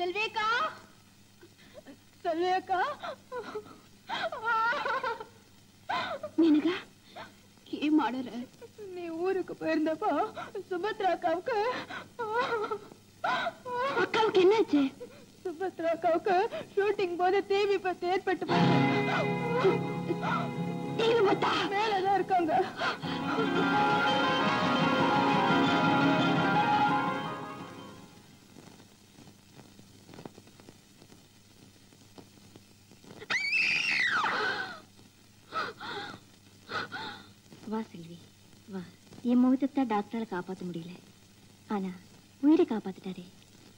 செல்வேக்கா செல்வேக்கா மேனகா ஏன் மாடற? நீ ஊருக்கு போயிருந்தப்போ சுபத்ரா அக்காவுக்கு அக்காவுக்கு என்னாச்சு? சுபத்ரா அக்காவுக்கு ஷூட்டிங் போது தீ விபத்து ஏற்பட்டு பத்தா? மேலதான் இருக்காங்க. வா செல்வி. வா. என் முகத்தை டாக்டரால காப்பாத்த முடியல. ஆனா உயிரை காப்பாத்திட்டாரே.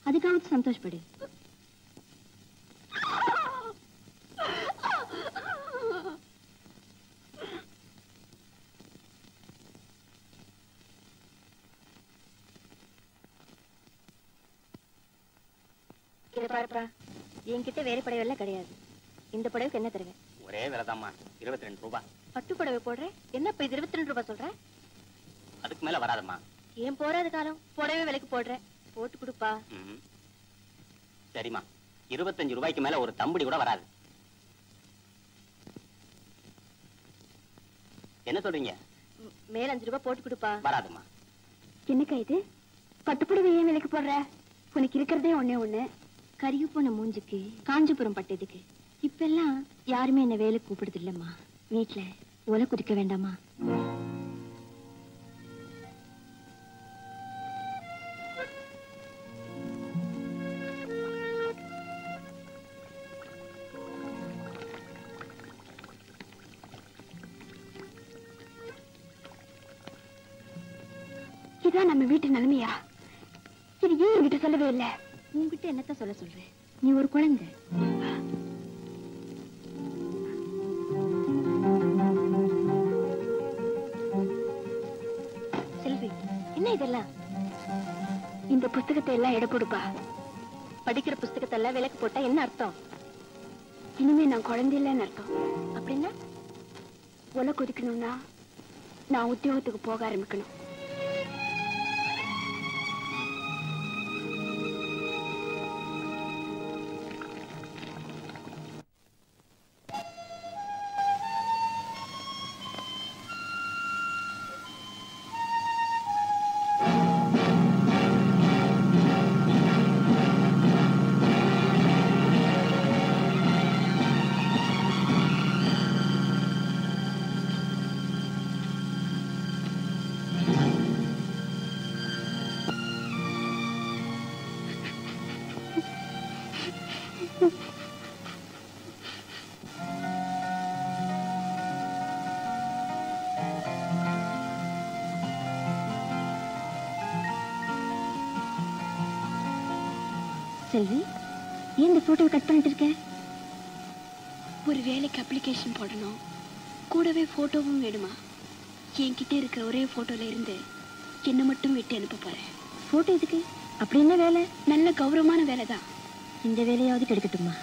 அதுக்காவது சந்தோஷப்படு. பாருப்பா. என்கிட்ட வேற புடவைலாம் கிடையாது. இந்த புடவைக்கு என்ன தருவேன் ஒரே விலைதாம்மா. இருபத்தி ரெண்டு ரூபாய் பட்டு புடவை போடுறேன் என்ன இப்ப இது இருபத்தி ரெண்டு ரூபாய் சொல்றேன் அதுக்கு மேல வராதம்மா. ஏன் போறாத காலம்? புடவை விலைக்கு போடுறேன் போட்டு கொடுப்பா. சரிம்மா. இருபத்தஞ்சு ரூபாய்க்கு மேல ஒரு தம்புடி கூட வராது. என்ன சொல்றீங்க? மேல அஞ்சு ரூபாய் போட்டு கொடுப்பா. வராதும்மா. என்னக்கா இது? பட்டு புடவை ஏன் விலைக்கு போடுற? உனக்கு இருக்கிறதே ஒண்ணே ஒண்ணு. கரியு போன மூஞ்சுக்கு காஞ்சிபுரம் பட்டதுக்கு இப்பெல்லாம் யாருமே என்ன வேலை கூப்பிடுது இல்லம்மா வீட்டுல ஒலை குதிக்க வேண்டாமா? இதான் நம்ம வீட்டு நிலைமையா? இது ஏன் என்கிட்ட சொல்லவே இல்ல? உன்கிட்ட என்னத்த சொல்ல சொல்றேன் நீ ஒரு குழந்தை. என்ன இதெல்லாம்? இந்த புஸ்தகத்தை எல்லாம் எடை கொடுப்பா. படிக்கிற புஸ்தகத்தை எல்லாம் விலக்கு போட்டா என்ன அர்த்தம்? இனிமே நான் குழந்தை இல்லைன்னு அர்த்தம். அப்படின்னா உலக கொதிக்கணும்னா நான் உத்தியோகத்துக்கு போக ஆரம்பிக்கணும். செல்வி ஏன் இந்த போட்டோவை கட் பண்ணிட்டு இருக்க? ஒரு வேலைக்கு அப்ளிகேஷன் போடணும். கூடவே போட்டோவும் வேணுமா? என்கிட்ட இருக்க ஒரே போட்டோல இருந்து என்ன மட்டும் விட்டு அனுப்ப போறேன். போட்டோ எதுக்கு? அப்படி என்ன வேலை? நல்ல கௌரவமான வேலை தான் இந்த வேலையாவது கிடைக்கட்டுமா?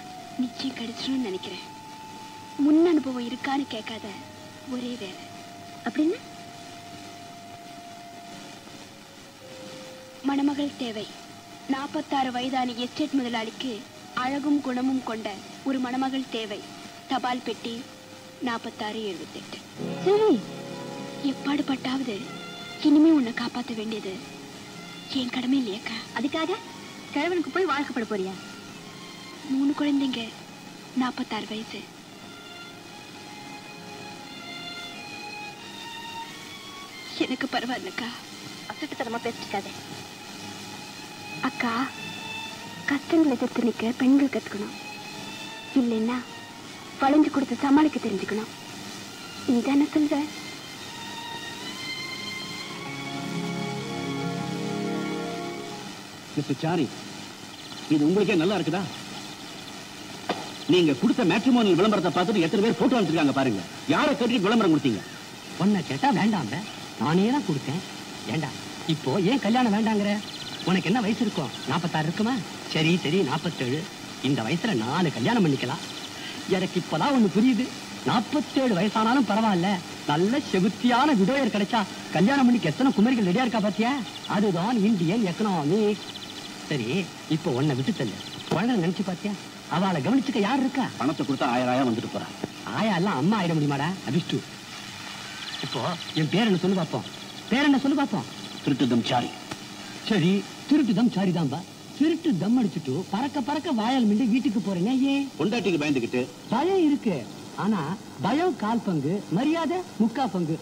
நிச்சயம் கிடைச்சிடும்னு நினைக்கிறேன். முன் அனுபவம் இருக்கான்னு கேட்காத ஒரே வேலை. அப்படின்னா மணமகள் தேவை. நாற்பத்தாறு வயதான எஸ்டேட் முதலாளிக்கு அழகும் குணமும் கொண்ட ஒரு மணமகள் தேவை. தபால் பெட்டி நாற்பத்தாறு எழுபத்தெட்டு. செல்வி எப்பாடு பட்டாவது இனிமே உன்னை காப்பாற்ற வேண்டியது என் கடமை இல்லையாக்கா அதுக்காக கிழவனுக்கு போய் வாழ்க்கப்பட போறியா? மூணு குழந்தைங்க நாற்பத்தாறு வயசு. எனக்கு பரவாயில்லக்கா அசட்டுத்தனமா பேசிக்காதே. அக்கா கஷ்டங்களை எதிர்த்து நிற்க பெண்கள் கத்துக்கணும் இல்லைன்னா வளைஞ்சு கொடுத்து சமாளிக்க தெரிஞ்சுக்கணும். நீ தானே சொல்ற? மிஸ்டர் சாரி இது உங்களுக்கே நல்லா இருக்குதா? நீங்க கொடுத்த மேட்ரிமோனியல் விளம்பரத்தை பார்த்துட்டு எத்தனை பேர் போட்டோ அனுப்பிச்சிருக்காங்க பாருங்க. யாரை கட்டிட்டு விளம்பரம் கொடுத்தீங்க? உன்னை கேட்டா வேண்டாம் நானே தான் கொடுத்தேன். ஏண்டா இப்போ ஏன் கல்யாணம் வேண்டாங்கிற? உனக்கு என்ன வயசு இருக்கும் நாற்பத்தாறு இருக்குமா? சரி சரி நாற்பத்தேழு இந்த வயசுல நாலு கல்யாணம் பண்ணிக்கலாம். எனக்கு இப்பதான் ஒண்ணு புரியுது. நாற்பத்தேழு வயசானாலும் பரவாயில்ல. நல்ல செகுத்தியான விடோயர் கிடைச்சா கல்யாணம் பண்ணிக்க எத்தனை குமரிகள் ரெடியா இருக்கா பாத்தியா? அதுதான் இந்தியன் எக்கனாமிக் சரி இப்போ உன்னை விட்டு தள்ளு. குழந்தை நினைச்சு பாத்தியா? அவளை கவனிச்சுக்க யார் இருக்கா? பணத்தை கொடுத்தா ஆயிரம் ஆயிரம் வந்துட்டு போறான் ஆயா எல்லாம் அம்மா ஆயிட முடியுமாடா? அபிஷ்டு. இப்போ என் பேர் என்ன சொல்லு பார்ப்போம் பேர் என்ன சொல்லு பார்ப்போம் திருட்டுதம் சாரி சரி திருட்டு தம் சாரிதான்பா திருட்டு தம் அடிச்சுட்டு பறக்க பறக்க வாயால் மிண்டு வீட்டுக்கு போறேனே ஏன் பொண்டாட்டிக்கு பயந்துகிட்டு. பயம் இருக்கு. ஆனா பயம் கால் பங்கு மரியாதை முக்கா பங்கு.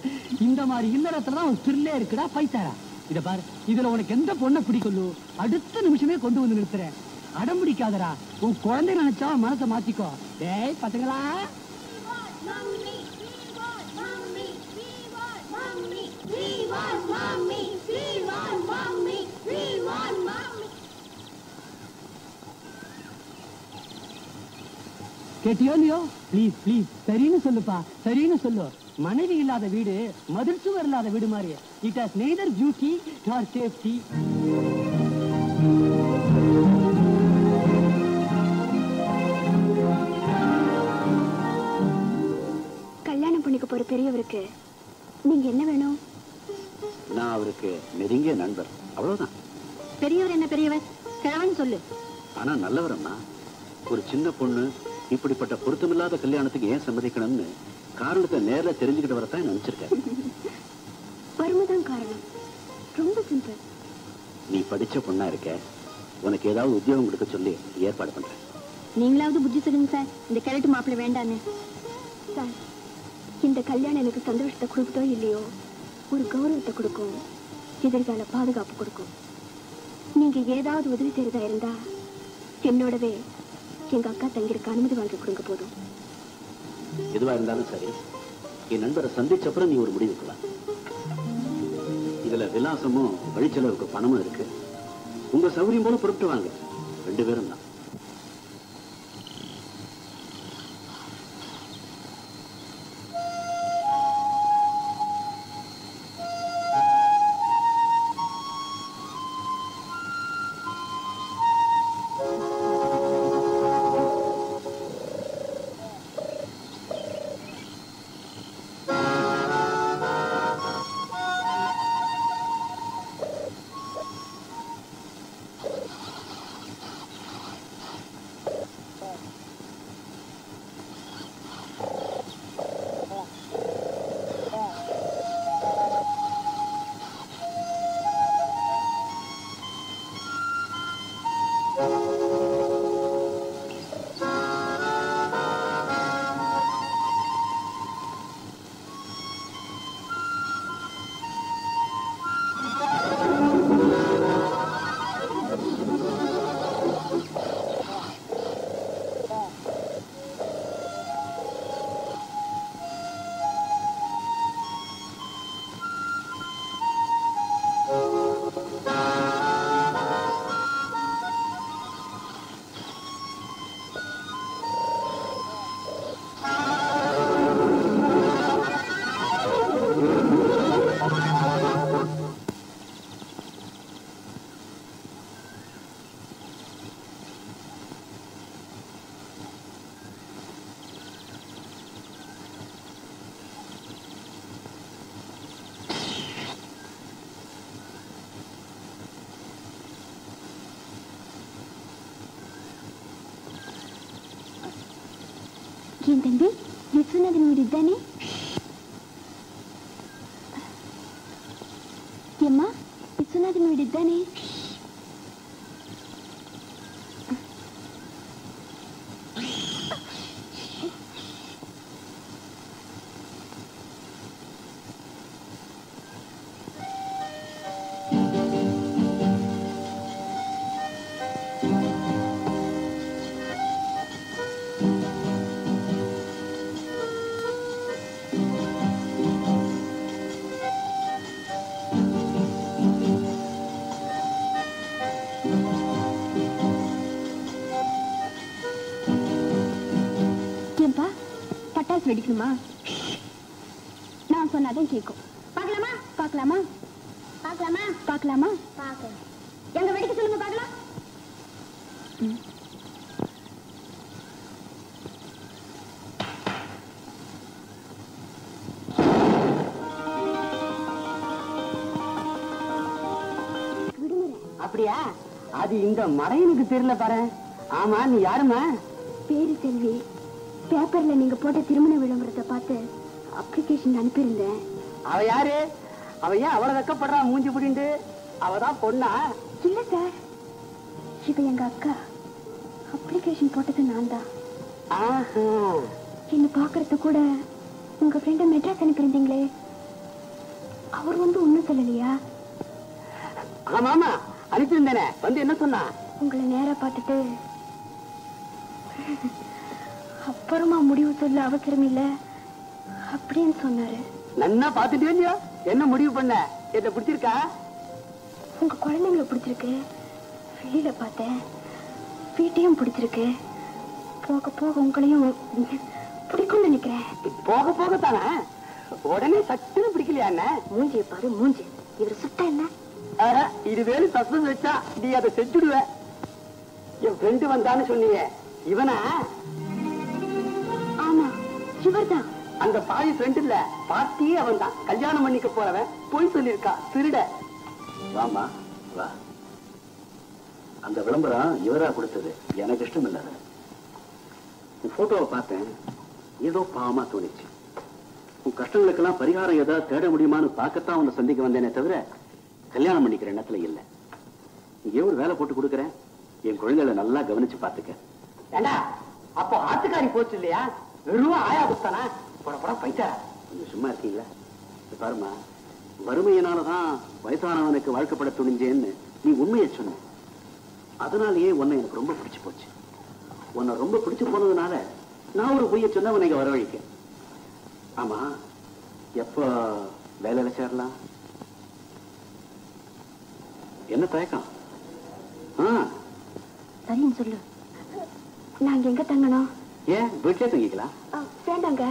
இந்த மாதிரி இல்லறத்துல தான் ஒரு திருளே இருக்குடா பைத்தாரா. இத பாரு இதுல உனக்கு எந்த பொண்ணை பிடிக்கலோ அடுத்த நிமிஷமே கொண்டு வந்து நிறுத்துறேன். அடம் பிடிக்காதடா. உன் குழந்தை நினைச்சா மனசை மாத்திக்கோ. டேய் பசங்களா. கேட்டியோ இல்லையோ? ப்ளீஸ் ப்ளீஸ் சரின்னு சொல்லுப்பா. சரின்னு சொல்லு. மனைவி இல்லாத வீடு மதில் சுவர் இல்லாத வீடு மாதிரி. It has neither beauty nor safety கல்யாணம் பண்ணிக்க போற பெரியவருக்கு நீங்க என்ன வேணும்? நான் அவருக்கு நெருங்கிய நண்பர். அவ்வளவுதான். பெரியவர் என்ன பெரியவர்? கிழவன் சொல்லு. ஆனா நல்லவரம்மா ஒரு சின்ன பொண்ணு இப்படிப்பட்ட பொருத்தமில்லாத கல்யாணத்துக்கு ஏன் சம்மதிக்கணும்னு காரணத்தை நேர்ல தெரிஞ்சுக்கிட்டு வரத்தான் நினைச்சிருக்கேன். வறுமைதான் காரணம். ரொம்ப சிம்பிள். நீ படிச்ச பொண்ணா இருக்க. உனக்கு ஏதாவது உத்தியோகம் கொடுக்க சொல்லி ஏற்பாடு பண்றேன். நீங்களாவது புத்தி சொல்லுங்க சார். இந்த கிழட்டு மாப்பிள்ளை வேண்டான்னு. சார் இந்த கல்யாணம் எனக்கு சந்தோஷத்தை கொடுக்குதோ இல்லையோ? ஒரு கௌரவத்தை கொடுக்கும். எதிர்கால பாதுகாப்பு கொடுக்கும். நீங்க ஏதாவது உதவி செய்யறதா இருந்தா என்னோடவே எங்க அக்கா தங்கிருக்க அனுமதி வாங்கி கொடுங்க போதும். எதுவா இருந்தாலும் சரி என் நண்பரை சந்திச்ச அப்புறம் நீ ஒரு முடிவுக்கு வா. இதுல விலாசமும் வழிச்செலவுக்கு பணமும் இருக்கு. உங்க சௌகரியம் போல புறப்பட்டு வாங்க. ரெண்டு பேரும் தான். என் தம்பி விஸ்வநாதன் வீடு தானே ஏம்மா பட்டாசு வெடிக்கணுமா நான் சொன்னாதான் கேட்கும் பார்க்கலாமா? பார்க்கலாமா? பார்க்கலாமா? பார்க்கலாமா? பார்க்கலாம் எங்க வெடிக்க சொல்லுங்க பார்க்கலாம். அப்படியா? அது இந்த மடையனுக்கு தெரியல பாரு ஆமா நீ யாருமா பேரு செல்வி. பேப்பர்ல நீங்க போட்ட திருமண விளம்பரத்தை பார்த்து அப்ளிகேஷன் அனுப்பியிருந்தேன். அவ யாரு? அவ ஏன் அவ்வளவு வெக்கப்படுறா மூஞ்சி புடிண்டு? அவதான் பொண்ணா? இல்ல சார். இவ எங்க அக்கா. அப்ளிகேஷன் போட்டது நான் தான். ஆஹா. என்ன பாக்குறது கூட உங்க ஃப்ரெண்ட மெட்ராஸ் அனுப்பியிருந்தீங்களே. அவர் வந்து ஒண்ணும் சொல்லலையா? ஆமா ஆமா. அனுப்பியிருந்தேனே. வந்து என்ன சொன்னா? உங்களை நேரா பார்த்துட்டு அப்புறமா முடிவு சொல்ல அவசரம் இல்ல. அப்படின்னு சொன்னாரு. நன்னா பாத்துட்டே இல்லையா? என்ன முடிவு பண்ண? என்ன பிடிச்சிருக்கா? உங்க குழந்தைங்களை பிடிச்சிருக்கு. வெளியில பார்த்தேன். வீட்டையும் பிடிச்சிருக்கு. போக போக உங்களையும் பிடிக்கும்னு நினைக்கிறேன். போக போக தானே உடனே சட்டுன்னு பிடிக்கலையா என்ன? மூஞ்சிய பாரு மூஞ்சி. இவர் சுட்டா என்ன? இது வேலு சஸ்பென்ஸ் வச்சா நீ அதை செஞ்சுடுவ. என் ஃப்ரெண்டு வந்தான்னு சொன்னீங்க இவனா? இவர்தான் அந்த பாவி ஃப்ரெண்ட் இல்ல. பாத்தியே அவன் தான் கல்யாணம் பண்ணிக்க போறவன். பொய் சொல்லியிருக்கா. திருட. வாமா வா. அந்த விளம்பரம் இவரா கொடுத்தது. எனக்கு இஷ்டம் இல்லை உன் போட்டோவை பார்த்தேன். ஏதோ பாவமா தோணுச்சு. உன் கஷ்டங்களுக்கெல்லாம் பரிகாரம் ஏதாவது தேட முடியுமான்னு பார்க்கத்தான் உன்னை சந்திக்க வந்தேனே தவிர கல்யாணம் பண்ணிக்கிற எண்ணத்துல இல்லை. இங்கே ஒரு வேலை போட்டு கொடுக்குறேன். என் குழந்தைகளை நல்லா கவனிச்சு பார்த்துக்க. ஏண்டா? அப்போ ஆத்துக்காரி போச்சு இல்லையா? வெறும் ஆயா புத்தானா போட போட பைத்தா கொஞ்சம் சும்மா இருக்கீங்களா? பாருமா வறுமையினாலதான் வயசானவனுக்கு வாழ்க்கப்பட துணிஞ்சேன்னு நீ உண்மையை சொன்ன. அதனாலேயே உன்னை எனக்கு ரொம்ப பிடிச்சு போச்சு. உன்னை ரொம்ப பிடிச்சு போனதுனால நான் ஒரு பொய்ய சொன்ன உன்னை இங்க வரவழைக்க ஆமா எப்போ வேலையில சேரலாம்? என்ன தயக்கம்? ஆ. சரின்னு சொல்லு. நாங்க எங்க தங்கணும்? ஏன்? வீட்டிலே தங்கிக்கலாம் வேண்டாங்க.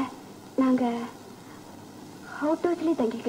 நாங்க அவுட் ஹவுஸ்லயே தங்கிக்கிறோம்